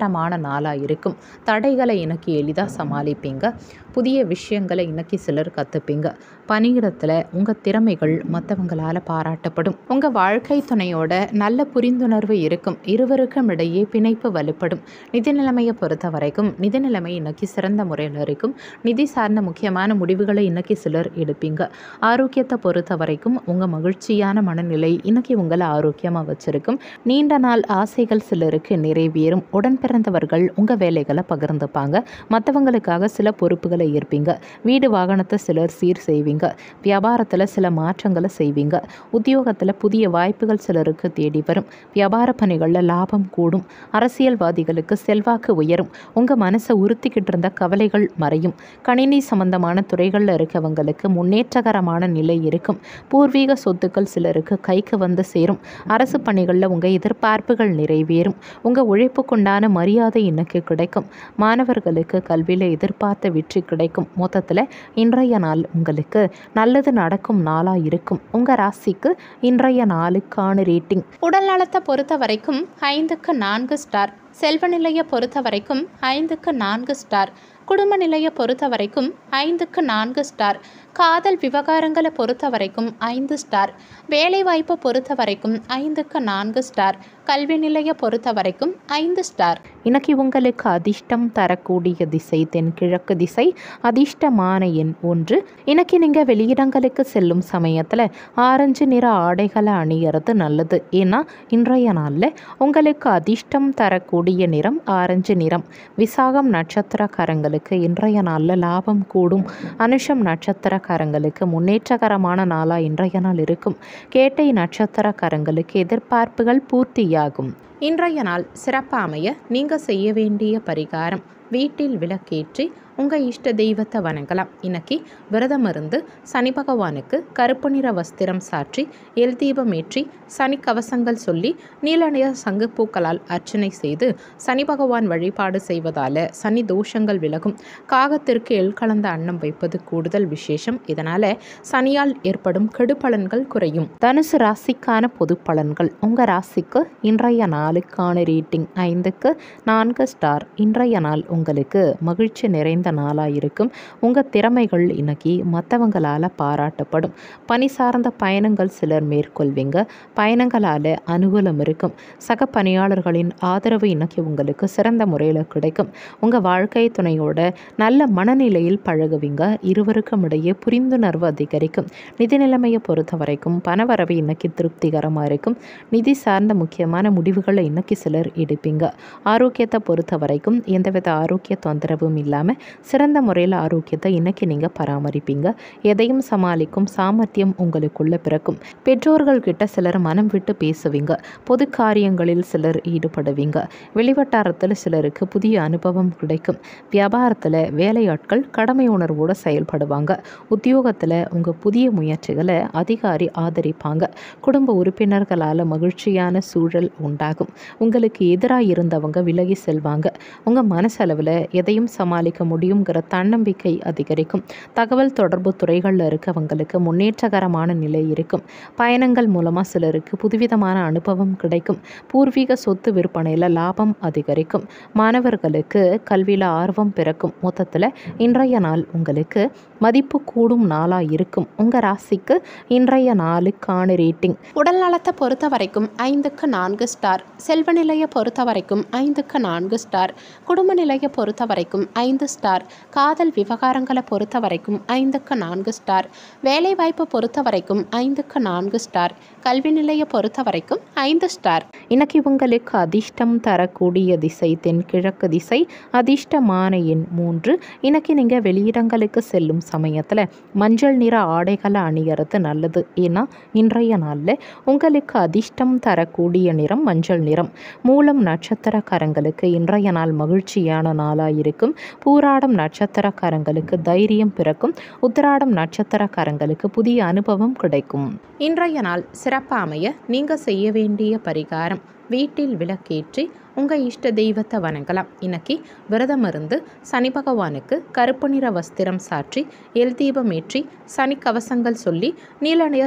அதிர்ஷ்டகரமான நாளாக இருக்கும். தடைகளை இன்னைக்கு எளிதாக சமாளிப்பீங்க. புதிய விஷயங்களை இன்னைக்கு சிலர் கற்றுப்பீங்க பணியிடத்தில் உங்கள் திறமைகள் மற்றவங்களால் பாராட்டப்படும். உங்கள் வாழ்க்கை துணையோட நல்ல புரிந்துணர்வு இருக்கும். இருவருக்கும் இடையே பிணைப்பு வலுப்படும். நிதி நிலைமையை பொறுத்த வரைக்கும் நிதி நிலைமை இன்னைக்கு சிறந்த முறையில் இருக்கும். நிதி சார்ந்த முக்கியமான முடிவுகளை இன்னைக்கு சிலர் எடுப்பீங்க. ஆரோக்கியத்தை பொறுத்த வரைக்கும் உங்கள் மகிழ்ச்சியான மனநிலை இன்னைக்கு உங்களை ஆரோக்கியமாக வச்சிருக்கும். நீண்ட நாள் ஆசைகள் சிலருக்கு நிறைவேறும். உடன்பிற பிறந்தவர்கள் உங்கள் வேலைகளை பகிர்ந்துப்பாங்க. மற்றவங்களுக்காக சில பொறுப்புகளை ஏற்பீங்க. வீடு வாகனத்தை சிலர் சீர் செய்வீங்க. வியாபாரத்தில் சில மாற்றங்களை செய்வீங்க. உத்தியோகத்தில் புதிய வாய்ப்புகள் சிலருக்கு தேடி வரும். வியாபார பணிகளில் லாபம் கூடும். அரசியல்வாதிகளுக்கு செல்வாக்கு உயரும். உங்கள் மனசை உறுத்திக்கிட்டு இருந்த கவலைகள் மறையும். கணினி சம்பந்தமான துறைகளில் இருக்கவங்களுக்கு முன்னேற்றகரமான நிலை இருக்கும். பூர்வீக சொத்துக்கள் சிலருக்கு கைக்கு வந்து சேரும். அரசு பணிகளில் உங்கள் எதிர்பார்ப்புகள் நிறைவேறும். உங்கள் உழைப்புக்குண்டான மரியாதை இன்னைக்கு கிடைக்கும். மாணவர்களுக்கு கல்வியில் எதிர்பார்த்த வெற்றி கிடைக்கும். மொத்தத்தில் இன்றைய நாள் உங்களுக்கு நல்லது நடக்கும் நாளாக இருக்கும். உங்கள் ராசிக்கு இன்றைய நாளுக்கான ரேட்டிங் உடல் நலத்தை பொறுத்த வரைக்கும் ஐந்துக்கு நான்கு ஸ்டார் செல்வ நிலையை பொறுத்த வரைக்கும் ஐந்துக்கு நான்கு ஸ்டார் குடும்ப நிலையை பொறுத்த வரைக்கும் ஐந்துக்கு நான்கு ஸ்டார் காதல் விவகாரங்களை பொறுத்த வரைக்கும் ஐந்து ஸ்டார். வேலைவாய்ப்பை பொறுத்த வரைக்கும் ஐந்துக்கு நான்கு ஸ்டார். கல்வி நிலையை பொறுத்த வரைக்கும் ஐந்து ஸ்டார். இன்னைக்கு உங்களுக்கு அதிர்ஷ்டம் தரக்கூடிய திசை தென்கிழக்கு திசை அதிர்ஷ்டமான எண் ஒன்று. இன்னைக்கு நீங்கள் வெளியிடங்களுக்கு செல்லும் சமயத்தில் ஆரஞ்சு நிற ஆடைகளை அணியறது நல்லது. ஏன்னா இன்றைய நாளில் உங்களுக்கு அதிர்ஷ்டம் தரக்கூடிய நிறம் ஆரஞ்சு நிறம். விசாகம் நட்சத்திரக்காரங்களுக்கு இன்றைய நாளில் லாபம் கூடும். அனுஷம் நட்சத்திரக்காரங்களுக்கு முன்னேற்றகரமான நாளாக இன்றைய நாள் இருக்கும். கேட்டை நட்சத்திரக்காரங்களுக்கு எதிர்பார்ப்புகள் பூர்த்தியாகும். இன்றைய நாள் சிறப்பாக அமைய நீங்கள் செய்ய வேண்டிய பரிகாரம். வீட்டில் விளக்கேற்றி உங்கள் இஷ்ட தெய்வத்தை வணங்கலாம். இன்னைக்கு விரதம் இருந்து சனி பகவானுக்கு கருப்பு நிற வஸ்திரம் சாற்றி எல் தீபம் ஏற்றி சனி கவசங்கள் சொல்லி நீல நிற சங்குப்பூக்களால் அர்ச்சனை செய்து சனி பகவான் வழிபாடு செய்வதால் சனி தோஷங்கள் விலகும். காகத்திற்கு எல் கலந்த அன்னம் வைப்பது கூடுதல் விசேஷம். இதனால் சனியால் ஏற்படும் கெடுபலன்கள் குறையும். தனுசு ராசிக்கான பொது பலன்கள் உங்கள் ராசிக்கு இன்றைய நாளுக்கான ரேட்டிங் ஐந்துக்கு நான்கு ஸ்டார். இன்றைய நாள் உங்களுக்கு மகிழ்ச்சி நிறைந்த நாளாக இருக்கும் உங்கள் திறமைகள் இன்னைக்கு மற்றவங்களால் பாராட்டப்படும். பணி சார்ந்த பயணங்கள் சிலர் மேற்கொள்வீங்க. பயணங்களால் அனுகூலம் இருக்கும். சக பணியாளர்களின் ஆதரவு இன்னைக்கு உங்களுக்கு சிறந்த முறையில் கிடைக்கும். உங்கள் வாழ்க்கை துணையோட நல்ல மனநிலையில் பழகுவீங்க. இருவருக்கும் இடையே புரிந்துணர்வு அதிகரிக்கும். நிதி நிலைமையை பொறுத்த வரைக்கும் பணவரவு இன்னைக்கு திருப்திகரமாக இருக்கும். நிதி சார்ந்த முக்கியமான முடிவுகளை இன்னைக்கு சிலர் எடுப்பீங்க. ஆரோக்கியத்தை பொறுத்த வரைக்கும் எந்தவித ஆரோக்கிய தொந்தரவும் இல்லாமல் சிறந்த முறையில் ஆரோக்கியத்தை இன்றைக்கி நீங்கள் பராமரிப்பீங்க. எதையும் சமாளிக்கும் சாமர்த்தியம் உங்களுக்குள்ளே பிறக்கும். பெற்றோர்கள் கிட்ட சிலர் மனம் விட்டு பேசுவீங்க. பொது காரியங்களில் சிலர் ஈடுபடுவீங்க. வெளிவட்டாரத்தில் சிலருக்கு புதிய அனுபவம் கிடைக்கும். வியாபாரத்தில் வேலையாட்கள் கடமை உணர்வோடு செயல்படுவாங்க. உத்தியோகத்தில் உங்கள் புதிய முயற்சிகளை அதிகாரி ஆதரிப்பாங்க. குடும்ப உறுப்பினர்களால் மகிழ்ச்சியான சூழல் உண்டாகும். உங்களுக்கு எதிராக இருந்தவங்க விலகி செல்வாங்க. உங்கள் மனசளவில் எதையும் சமாளிக்க முடியுங்கிற தன்னம்பிக்கை அதிகரிக்கும். தகவல் தொடர்பு துறைகளில் இருக்கவங்களுக்கு முன்னேற்றகரமான நிலை இருக்கும். பயணங்கள் மூலமாக சிலருக்கு புதுவிதமான அனுபவம் கிடைக்கும். பூர்வீக சொத்து விற்பனையில் லாபம் அதிகரிக்கும். மாணவர்களுக்கு கல்வியில் ஆர்வம் பிறக்கும். மொத்தத்தில் இன்றைய நாள் உங்களுக்கு மதிப்பு கூடும் நாளாக இருக்கும். உங்கள் ராசிக்கு இன்றைய நாளுக்கான ரேட்டிங். உடல் நலத்தை பொறுத்த வரைக்கும் ஐந்துக்கு நான்கு ஸ்டார். செல்வ நிலையை பொறுத்த வரைக்கும் ஐந்துக்கு நான்கு ஸ்டார். குடும்ப நிலையை பொறுத்த வரைக்கும் ஐந்து ஸ்டார். ஸ்டார் காதல் விவகாரங்களை பொறுத்த வரைக்கும் ஐந்துக்கு நான்கு ஸ்டார். வேலைவாய்ப்பு பொறுத்த வரைக்கும் ஐந்துக்கு நான்கு ஸ்டார். கல்வி நிலையை பொறுத்த வரைக்கும் ஐந்து ஸ்டார். இன்னைக்கு உங்களுக்கு அதிர்ஷ்டம் தரக்கூடிய திசை தென்கிழக்கு திசை அதிர்ஷ்டமான எண் மூன்று. இன்னைக்கு நீங்கள் வெளியிடங்களுக்கு செல்லும் சமயத்தில் மஞ்சள் நிற ஆடைகளை அணியறது நல்லது. ஏன்னா இன்றைய நாளில் உங்களுக்கு அதிர்ஷ்டம் தரக்கூடிய நிறம் மஞ்சள் நிறம். மூலம் நட்சத்திரக்காரங்களுக்கு இன்றைய நாள் மகிழ்ச்சியான நாளாக இருக்கும் பூராடம் நட்சத்திரக்காரங்களுக்கு தைரியம் பிறக்கும். உத்திராடம் நட்சத்திரக்காரங்களுக்கு புதிய அனுபவம் கிடைக்கும். இன்றைய நாள் சிறப்பாக அமைய நீங்கள் செய்ய வேண்டிய பரிகாரம். வீட்டில் விளக்கேற்றி உங்கள் இஷ்ட தெய்வத்தை வணங்கலாம். இன்னைக்கு விரதம் இருந்து சனி பகவானுக்கு கருப்பு நிற வஸ்திரம் சாற்றி எல் தீபம் ஏற்றி சனி கவசங்கள் சொல்லி நீல நிற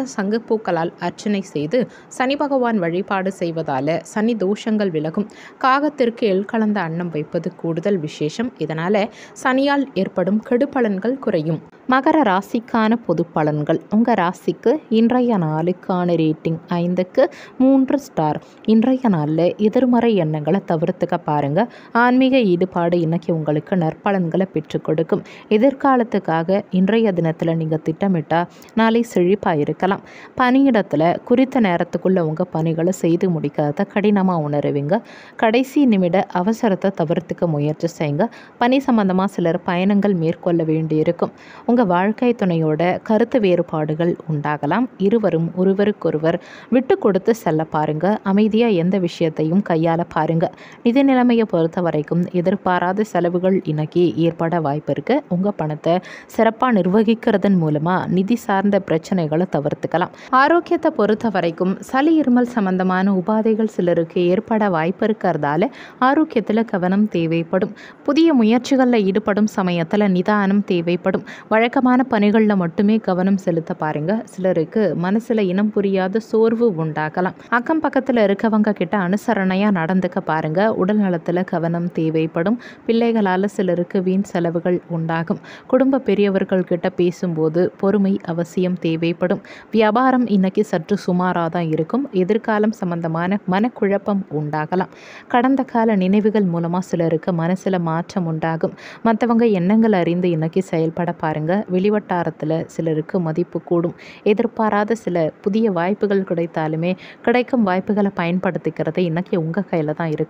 அர்ச்சனை செய்து சனி பகவான் வழிபாடு செய்வதால் சனி தோஷங்கள் விலகும். காகத்திற்கு எள் கலந்த அன்னம் வைப்பது கூடுதல் விசேஷம். இதனால் சனியால் ஏற்படும் கெடுபலன்கள் குறையும். மகர ராசிக்கான பொது பலன்கள். உங்கள் ராசிக்கு இன்றைய நாளுக்கான ரேட்டிங் ஐந்துக்கு மூன்று ஸ்டார். இன்றைய நாளில் எதிர்மறை எண்ணங்கள் தவிர்த்துக்க பாருங்கள் ஆன்மீக ஈடுபாடு இன்னைக்கு உங்களுக்கு நற்பலன்களை பெற்றுக் கொடுக்கும். எதிர்காலத்துக்காக இன்றைய தினத்தில் நீங்கள் திட்டமிட்டால் நாளை செழிப்பாக இருக்கலாம். பணியிடத்தில் குறித்த நேரத்துக்குள்ளே உங்கள் பணிகளை செய்து முடிக்காத கடினமாக உணருவீங்க. கடைசி நிமிட அவசரத்தை தவிர்த்துக்க முயற்சி செய்யுங்க. பணி சம்பந்தமாக சிலர் பயணங்கள் மேற்கொள்ள வேண்டியிருக்கும். உங்கள் வாழ்க்கை துணையோட கருத்து வேறுபாடுகள் உண்டாகலாம். இருவரும் ஒருவருக்கொருவர் விட்டு கொடுத்து செல்ல பாருங்க. அமைதியாக எந்த விஷயத்தையும் கையாள பாருங்க நிதி நிலைமையை பொறுத்த வரைக்கும் எதிர்பாராத செலவுகள் இன்னைக்கு ஏற்பட வாய்ப்பு இருக்கு. உங்கள் பணத்தை சிறப்பாக நிர்வகிக்கிறதன் மூலமாக நிதி சார்ந்த பிரச்சனைகளை தவிர்த்துக்கலாம். ஆரோக்கியத்தை பொறுத்த வரைக்கும் சளி இருமல் சம்பந்தமான உபாதைகள் சிலருக்கு ஏற்பட வாய்ப்பு இருக்கிறதால ஆரோக்கியத்தில் கவனம் தேவைப்படும். புதிய முயற்சிகளில் ஈடுபடும் சமயத்தில் நிதானம் தேவைப்படும். வழக்கமான பணிகளில் மட்டுமே கவனம் செலுத்த பாருங்க. சிலருக்கு மனசில் இனம் புரியாத சோர்வு உண்டாகலாம். அக்கம் பக்கத்தில் இருக்கவங்க கிட்ட அனுசரணையாக நடந்துக்க பாருங்க. உடல் நலத்தில் கவனம் தேவைப்படும். பிள்ளைகளால் சிலருக்கு வீண் செலவுகள் உண்டாகும். குடும்ப பெரியவர்கள் கிட்ட பேசும்போது பொறுமை அவசியம் தேவைப்படும். வியாபாரம் இன்னைக்கு சற்று சுமாராக தான் இருக்கும். எதிர்காலம் சம்பந்தமான மனக்குழப்பம் உண்டாகலாம். கடந்த கால நினைவுகள் மூலமாக சிலருக்கு மனசில் மாற்றம் உண்டாகும். மற்றவங்க எண்ணங்கள் அறிந்து இன்னைக்கு செயல்பட பாருங்க. வெளிவட்டாரத்தில் சிலருக்கு மதிப்பு கூடும். எதிர்பாராத சில புதிய வாய்ப்புகள் கிடைத்தாலுமே கிடைக்கும் வாய்ப்புகளை பயன்படுத்திக்கிறது இன்னைக்கு உங்கள் கையில் தான் இருக்குது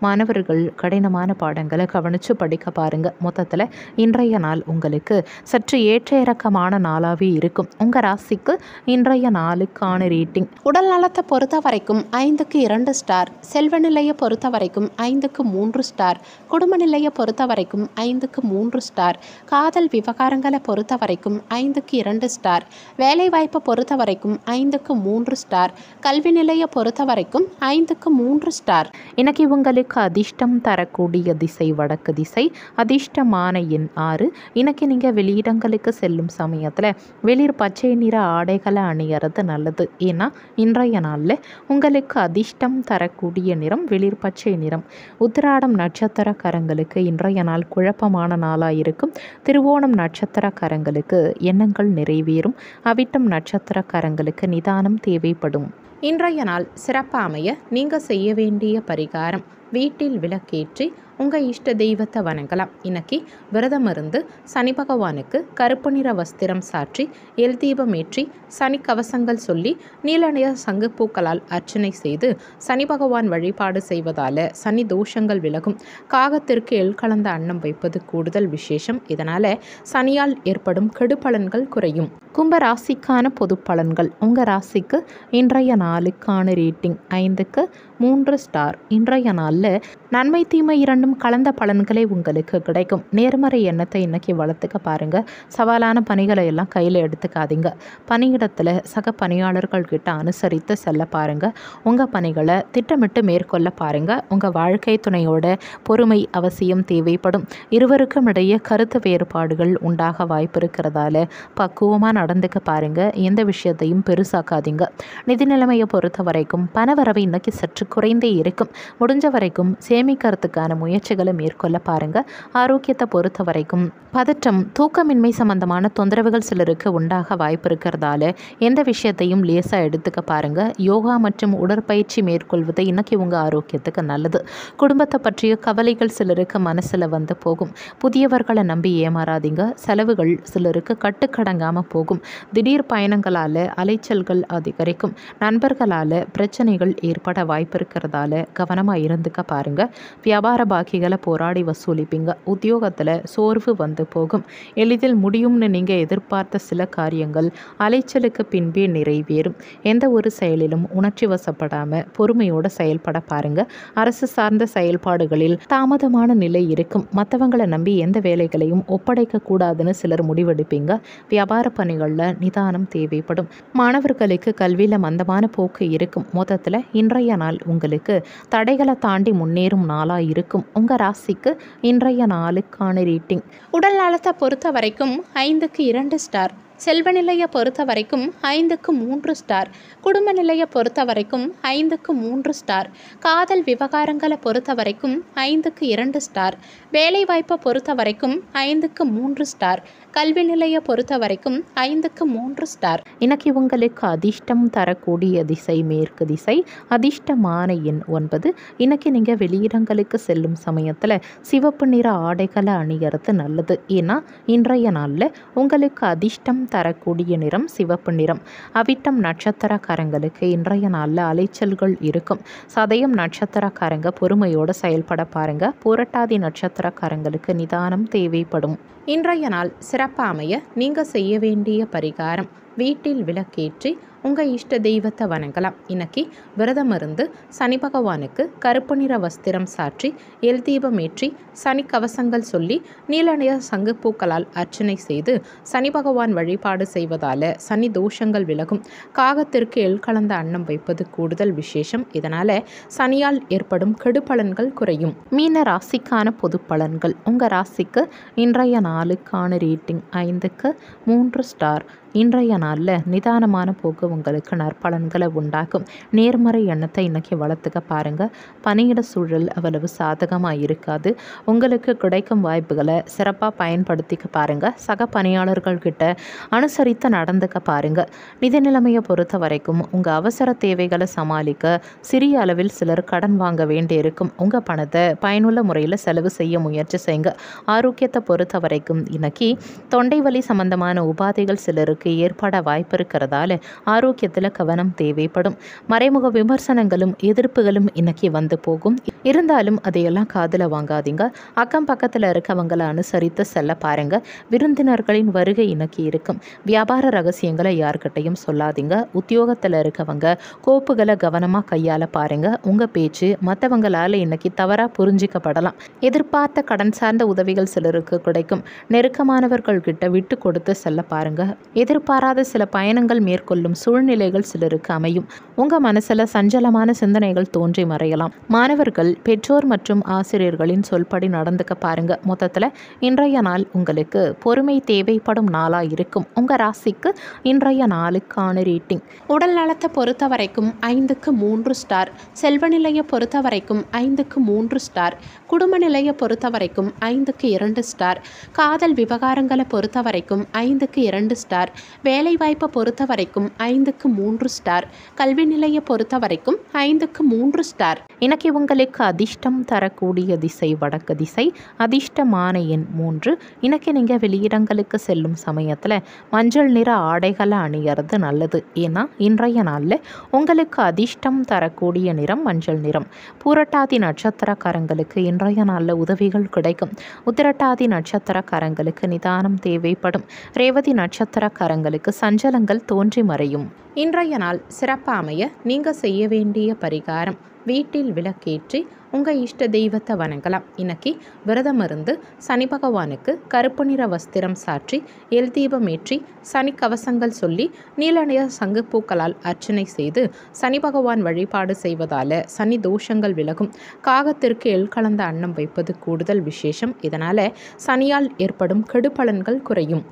மாணவர்கள் கடினமான பாடங்களை கவனித்து படிக்க பாருங்க. மொத்தத்தில் இன்றைய நாள் உங்களுக்கு சற்று ஏற்ற இறக்கமான நாளாகவே இருக்கும். உங்கள் ராசிக்கு இன்றைய நாளுக்கான ரேட்டிங். உடல் நலத்தை பொறுத்த வரைக்கும் ஐந்துக்கு இரண்டு ஸ்டார். செல்வ நிலையை பொறுத்த வரைக்கும் ஐந்துக்கு மூன்று ஸ்டார். குடும்ப நிலையை பொறுத்த வரைக்கும் ஐந்துக்கு மூன்று ஸ்டார். காதல் விவகாரங்களை பொறுத்த வரைக்கும் ஐந்துக்கு இரண்டு ஸ்டார். வேலைவாய்ப்பை பொறுத்த வரைக்கும் ஐந்துக்கு மூன்று ஸ்டார். கல்வி நிலையை பொறுத்த வரைக்கும் ஐந்துக்கு மூன்று ஸ்டார். இன்னைக்கு உங்களுக்கு அதிர்ஷ்டம் தரக்கூடிய திசை வடக்கு திசை அதிர்ஷ்டமான எண் ஆறு. இன்னைக்கு நீங்கள் வெளியிடங்களுக்கு செல்லும் சமயத்தில் வெளிர் பச்சை நிற ஆடைகளை அணியறது நல்லது. ஏன்னா இன்றைய நாளில் உங்களுக்கு அதிர்ஷ்டம் தரக்கூடிய நிறம் வெளிர் பச்சை நிறம். உத்திராடம் நட்சத்திரக்காரங்களுக்கு இன்றைய நாள் குழப்பமான நாளாக இருக்கும். திருவோணம் நட்சத்திரக்காரங்களுக்கு எண்ணங்கள் நிறைவேறும். அவிட்டம் நட்சத்திரக்காரங்களுக்கு நிதானம் தேவைப்படும். இன்றைய நாள் சிறப்பாக அமைய நீங்கள் செய்ய வேண்டிய பரிகாரம். வீட்டில் விளக்கேற்றி உங்கள் இஷ்ட தெய்வத்தை வணங்கலாம். இன்னைக்கு விரதம் இருந்து சனி பகவானுக்கு கருப்பு நிற வஸ்திரம் சாற்றி எல் தீபம் ஏற்றி சனி கவசங்கள் சொல்லி நீல நிற சங்குப்பூக்களால் அர்ச்சனை செய்து சனி பகவான் வழிபாடு செய்வதால் சனி தோஷங்கள் விலகும். காகத்திற்கு எல் கலந்த அன்னம் வைப்பது கூடுதல் விசேஷம். இதனால் சனியால் ஏற்படும் கெடுபலன்கள் குறையும். கும்ப ராசிக்கான பொது பலன்கள். உங்கள் ராசிக்கு இன்றைய நாளுக்கான ரேட்டிங் ஐந்துக்கு மூன்று ஸ்டார். இன்றைய நாளில் நன்மை தீமை இரண்டும் கலந்த பலன்களே உங்களுக்கு கிடைக்கும். நேர்மறை எண்ணத்தை இன்னைக்கு வளர்த்துக்க பாருங்க. சவாலான பணிகளை எல்லாம் கையில் எடுத்துக்காதீங்க. பணியிடத்தில் சக பணியாளர்கள் கிட்ட அனுசரித்து செல்ல பாருங்க. உங்கள் பணிகளை திட்டமிட்டு மேற்கொள்ள பாருங்க. உங்கள் வாழ்க்கை துணையோட பொறுமை அவசியம் தேவைப்படும். இருவருக்கும் இடையே கருத்து வேறுபாடுகள் உண்டாக வாய்ப்பு இருக்கிறதால பக்குவமாக நடந்துக்க பாருங்க. எந்த விஷயத்தையும் பெருசாக்காதீங்க. நிதி நிலைமையை பொறுத்த வரைக்கும் பணவரவு இன்னைக்கு சற்று குறைந்தே இருக்கும். முடிஞ்ச வரைக்கும் சேமிக்கிறதுக்கான முயற்சிகளை மேற்கொள்ள பாருங்க. ஆரோக்கியத்தை பொறுத்த வரைக்கும் பதற்றம் தூக்கமின்மை சம்பந்தமான தொந்தரவுகள் சிலருக்கு உண்டாக வாய்ப்பு இருக்கிறதால எந்த விஷயத்தையும் லேசாக எடுத்துக்க பாருங்க. யோகா மற்றும் உடற்பயிற்சி மேற்கொள்வது இன்னைக்கு உங்கள் ஆரோக்கியத்துக்கு நல்லது. குடும்பத்தை பற்றிய கவலைகள் சிலருக்கு மனசில் வந்து போகும். புதியவர்களை நம்பி ஏமாறாதீங்க. செலவுகள் சிலருக்கு கட்டுக்கடங்காமல் போகும். திடீர் பயணங்களால் அலைச்சல்கள் அதிகரிக்கும். நண்பர்களால் பிரச்சனைகள் ஏற்பட வாய்ப்பு இருக்கிறதால கவனமாக இருந்துக்க பாருங்க. வியாபார பாக்கிகளை போராடி வசூலிப்பீங்க. உத்தியோகத்தில் சோர்வு வந்து போகும். எளிதில் முடியும்னு நீங்கள் எதிர்பார்த்த சில காரியங்கள் அலைச்சலுக்கு பின்பே நிறைவேறும். எந்த ஒரு செயலிலும் உணர்ச்சி வசப்படாமல் பொறுமையோடு செயல்பட பாருங்க. அரசு சார்ந்த செயல்பாடுகளில் தாமதமான நிலை இருக்கும். மற்றவங்களை நம்பி எந்த வேலைகளையும் ஒப்படைக்க கூடாதுன்னு சிலர் முடிவெடுப்பீங்க. வியாபார பணிகளில் நிதானம் தேவைப்படும். மாணவர்களுக்கு கல்வியில் மந்தமான போக்கு இருக்கும். மொத்தத்தில் இன்றைய நாள் உங்களுக்கு தடைகளை தாண்டி முன்னேறும் நாளாக இருக்கும் உங்கள் ராசிக்கு இன்றைய நாளுக்கான ரேட்டிங். உடல் நலத்தை பொறுத்த வரைக்கும் ஐந்துக்கு இரண்டு ஸ்டார் செல்வ நிலையை பொறுத்த வரைக்கும் ஐந்துக்கு மூன்று ஸ்டார் குடும்ப நிலையை பொறுத்த வரைக்கும் ஐந்துக்கு மூன்று ஸ்டார் காதல் விவகாரங்களை பொறுத்த வரைக்கும் ஐந்துக்கு இரண்டு ஸ்டார் வேலைவாய்ப்பை பொறுத்த வரைக்கும் ஐந்துக்கு மூன்று ஸ்டார் கல்வி நிலையை பொறுத்த வரைக்கும் ஐந்துக்கு மூன்று ஸ்டார் இன்னைக்கு உங்களுக்கு அதிர்ஷ்டம் தரக்கூடிய திசை மேற்கு திசை அதிர்ஷ்டமான எண் ஒன்பது. இன்னைக்கு நீங்கள் வெளியிடங்களுக்கு செல்லும் சமயத்தில் சிவப்பு நிற ஆடைகளை அணியறது நல்லது. ஏன்னா இன்றைய நாளில் உங்களுக்கு அதிர்ஷ்டம் தரக்கூடிய நிறம் சிவப்பு நிறம். அவிட்டம் நட்சத்திரக்காரங்களுக்கு இன்றைய நாளில் அலைச்சல்கள் இருக்கும். சதயம் நட்சத்திரக்காரங்க பொறுமையோடு செயல்பட பாருங்கள் புரட்டாதி நட்சத்திரக்காரங்களுக்கு நிதானம் தேவைப்படும். இன்றைய நாள் சிறப்பாக அமைய நீங்கள் செய்ய வேண்டிய பரிகாரம். வீட்டில் விளக்கேற்றி உங்கள் இஷ்ட தெய்வத்தை வணங்கலாம். இன்னைக்கு விரதம் இருந்து சனி பகவானுக்கு கருப்பு நிற வஸ்திரம் சாற்றி எல் தீபம் ஏற்றி சனி கவசங்கள் சொல்லி நீல நிற சங்குப்பூக்களால் அர்ச்சனை செய்து சனி பகவான் வழிபாடு செய்வதால் சனி தோஷங்கள் விலகும். காகத்திற்கு எல் கலந்த அன்னம் வைப்பது கூடுதல் விசேஷம். இதனால் சனியால் ஏற்படும் கெடுபலன்கள் குறையும். மீன ராசிக்கான பொது பலன்கள். உங்கள் ராசிக்கு இன்றைய நாளுக்கான ரேட்டிங் ஐந்துக்கு மூன்று ஸ்டார். இன்றைய நாளில் நிதானமான போக்கு உங்களுக்கு நற்பலன்களை உண்டாக்கும். நேர்மறை எண்ணத்தை இன்றைக்கி வளர்த்துக்க பாருங்கள் பணியிட சூழல் அவ்வளவு சாதகமாக இருக்காது. உங்களுக்கு கிடைக்கும் வாய்ப்புகளை சிறப்பாக பயன்படுத்திக்க பாருங்கள் சக பணியாளர்கள்கிட்ட அனுசரித்து நடந்துக்க பாருங்கள் நிதி நிலைமையை பொறுத்த வரைக்கும் உங்கள் அவசர தேவைகளை சமாளிக்க சிறிய அளவில் சிலர் கடன் வாங்க வேண்டியிருக்கும். உங்கள் பணத்தை பயனுள்ள முறையில் செலவு செய்ய முயற்சி செய்யுங்க. ஆரோக்கியத்தை பொறுத்த வரைக்கும் இன்னைக்கு தொண்டை வலி சம்பந்தமான உபாதைகள் சிலருக்கு ஏற்பட வாய்ப்பு இருக்கிறதால ஆரோக்கியத்தில் கவனம் தேவைப்படும். மறைமுக விமர்சனங்களும் எதிர்ப்புகளும் இன்னைக்கு வந்து போகும். இருந்தாலும் அதையெல்லாம் காதில் வாங்காதீங்க. அக்கம் பக்கத்தில் இருக்கவங்களை அனுசரித்து செல்ல பாருங்க. விருந்தினர்களின் வருகை இன்னைக்கு இருக்கும். வியாபார ரகசியங்களை யார்கிட்டையும் சொல்லாதீங்க. உத்தியோகத்தில் இருக்கவங்க கோப்புகளை கவனமாக கையாள பாருங்க. உங்கள் பேச்சு மற்றவங்களால் இன்னைக்கு தவறாக புரிஞ்சிக்கப்படலாம். எதிர்பார்த்த கடன் சார்ந்த உதவிகள் சிலருக்கு கிடைக்கும். நெருக்கமானவர்கள் கிட்ட விட்டு கொடுத்து செல்ல பாருங்க. எதிர்பாராத சில பயணங்கள் மேற்கொள்ளும் சூழ்நிலைகள் சிலருக்கு அமையும். உங்கள் மனசில் சஞ்சலமான சிந்தனைகள் தோன்றி மறையலாம். மாணவர்கள் பெற்றோர் மற்றும் ஆசிரியர்களின் சொல்படி நடந்துக்க பாருங்க. மொத்தத்தில் இன்றைய நாள் உங்களுக்கு பொறுமை தேவைப்படும் நாளாக இருக்கும். உங்கள் ராசிக்கு இன்றைய நாளுக்கான ரேட்டிங் உடல் நலத்தை பொறுத்த வரைக்கும் ஐந்துக்கு மூன்று ஸ்டார் செல்வ நிலையை பொறுத்த வரைக்கும் ஐந்துக்கு மூன்று ஸ்டார் குடும்ப நிலையை பொறுத்த வரைக்கும் ஐந்துக்கு இரண்டு ஸ்டார் காதல் விவகாரங்களை பொறுத்த வரைக்கும் ஐந்துக்கு இரண்டு ஸ்டார் வேலைவாய்ப்பை பொறுத்த வரைக்கும் ஐந்துக்கு மூன்று ஸ்டார் கல்வி நிலையை பொறுத்த வரைக்கும் ஐந்துக்கு மூன்று ஸ்டார் இன்னைக்கு உங்களுக்கு அதிர்ஷ்டம் தரக்கூடிய திசை வடக்கு திசை அதிர்ஷ்டமான எண் மூன்று. இன்னைக்கு நீங்கள் வெளியிடங்களுக்கு செல்லும் சமயத்தில் மஞ்சள் நிற ஆடைகளை அணியறது நல்லது. ஏன்னா இன்றைய நாளில் உங்களுக்கு அதிர்ஷ்டம் தரக்கூடிய நிறம் மஞ்சள் நிறம். பூரட்டாதி நட்சத்திரக்காரங்களுக்கு இன்றைய நாளில் உதவிகள் கிடைக்கும். உத்திரட்டாதி நட்சத்திரக்காரங்களுக்கு நிதானம் தேவைப்படும். ரேவதி நட்சத்திரக்காரங்களுக்கு சஞ்சலங்கள் தோன்றி மறையும். இன்றைய நாள் சிறப்பாக அமைய நீங்கள் செய்ய வேண்டிய பரிகாரம். வீட்டில் விளக்கேற்றி உங்கள் இஷ்ட தெய்வத்தை வணங்கலாம். இன்னைக்கு விரதம் இருந்து சனி பகவானுக்கு கருப்பு நிற வஸ்திரம் சாற்றி எல் தீபம் ஏற்றி சனி கவசங்கள் சொல்லி நீல நிற சங்குப்பூக்களால் அர்ச்சனை செய்து சனி பகவான் வழிபாடு செய்வதால் சனி தோஷங்கள் விலகும். காகத்திற்கு எல் கலந்த அன்னம் வைப்பது கூடுதல் விசேஷம். இதனால் சனியால் ஏற்படும் கெடுபலன்கள் குறையும்.